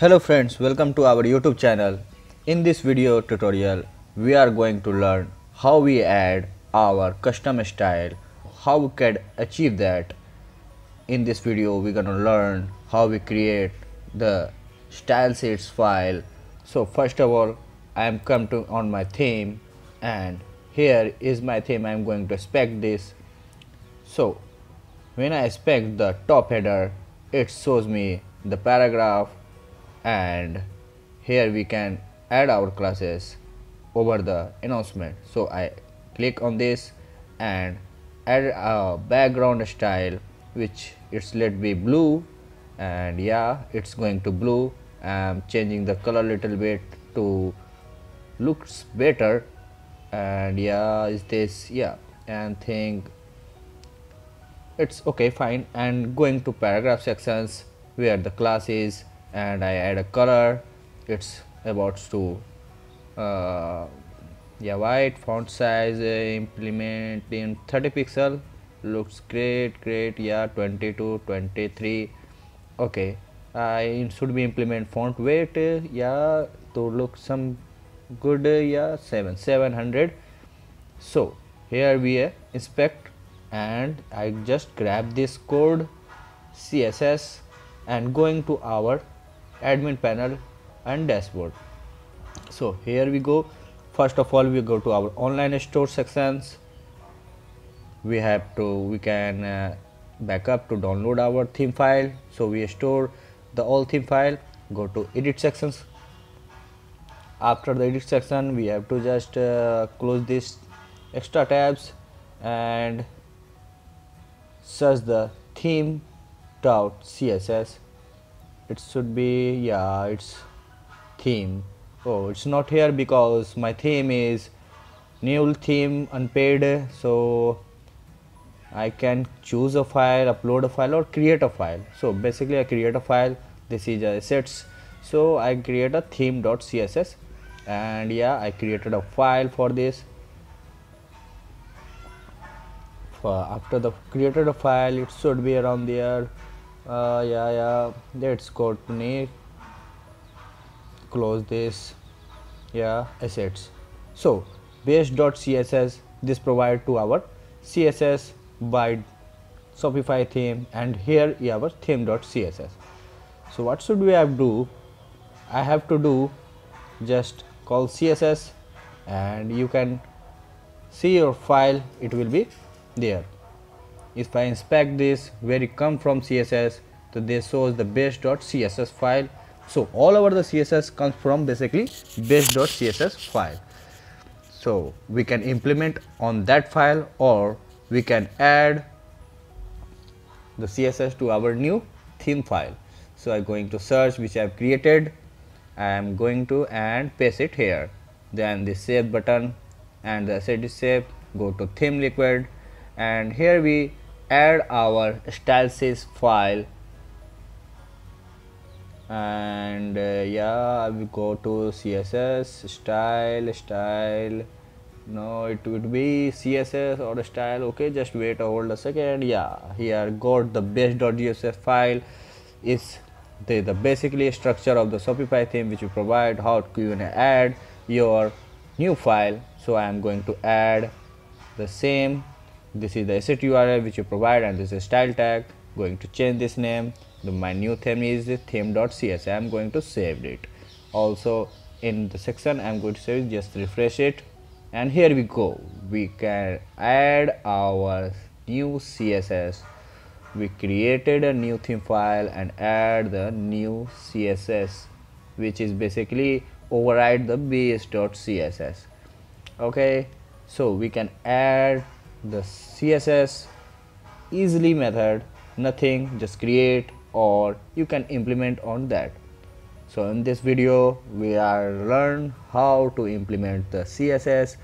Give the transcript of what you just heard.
Hello friends, welcome to our YouTube channel. In this video tutorial, we are going to learn how we add our custom style, how we can achieve that. In this video, we're gonna learn how we create the style sheets file. So first of all, I am come to on my theme and here is my theme. I am going to spec this. So when I spec the top header, it shows me the paragraph and here we can add our classes over the announcement. So i click on this and add a background style which it's let be blue. And yeah it's going to blue. I'm changing the color little bit to looks better. And yeah is this yeah and think it's okay fine. And going to paragraph sections where the class is and I add a color. It's about to uh, yeah white font size uh, implement in 30 pixel. Looks great great yeah 22 23 okay I should be implement font weight yeah to look some good yeah 7 700 so here we uh, inspect and I just grab this code CSS and going to our admin panel and dashboard. So here we go. First of all we go to our online store sections. We have to we can uh, backup to download our theme file. So we store the all theme file. Go to edit sections. After the edit section we have to just uh, close this extra tabs and search the theme dot css it should be yeah it's theme. Oh it's not here because my theme is new theme unpaid so I can choose a file upload a file or create a file. So basically I create a file. This is assets. So I create a theme.css and yeah I created a file for this. For after the created a file it should be around there uh, yeah yeah. Let's go to need close this. Yeah assets. So base.css this provide to our css by shopify theme and here our theme.css so what should we have do? I have to do just call css and you can see your file. It will be there if I inspect this where it come from CSS so this shows the base.css file. So all over the CSS comes from basically base.css file. So we can implement on that file or we can add the CSS to our new theme file. So I'm going to search which I have created. I am going to and paste it here. Then the save button and the asset is saved. Go to theme liquid. And here we add our styles file. And uh, yeah we go to css style style. No it would be css or style. Okay just wait hold a second. Yeah here got the base.css file. Is the, the basically structure of the shopify theme which you provide. How you can add your new file. So i am going to add the same this is the asset url which you provide and this is style tag going to change this name. The, my new theme is the theme.css i am going to save it. Also in the section i am going to save it. Just refresh it. And here we go. We can add our new css we created a new theme file and add the new css which is basically override the base.css okay. So we can add the css easily method nothing just create or you can implement on that. So in this video we are learn how to implement the css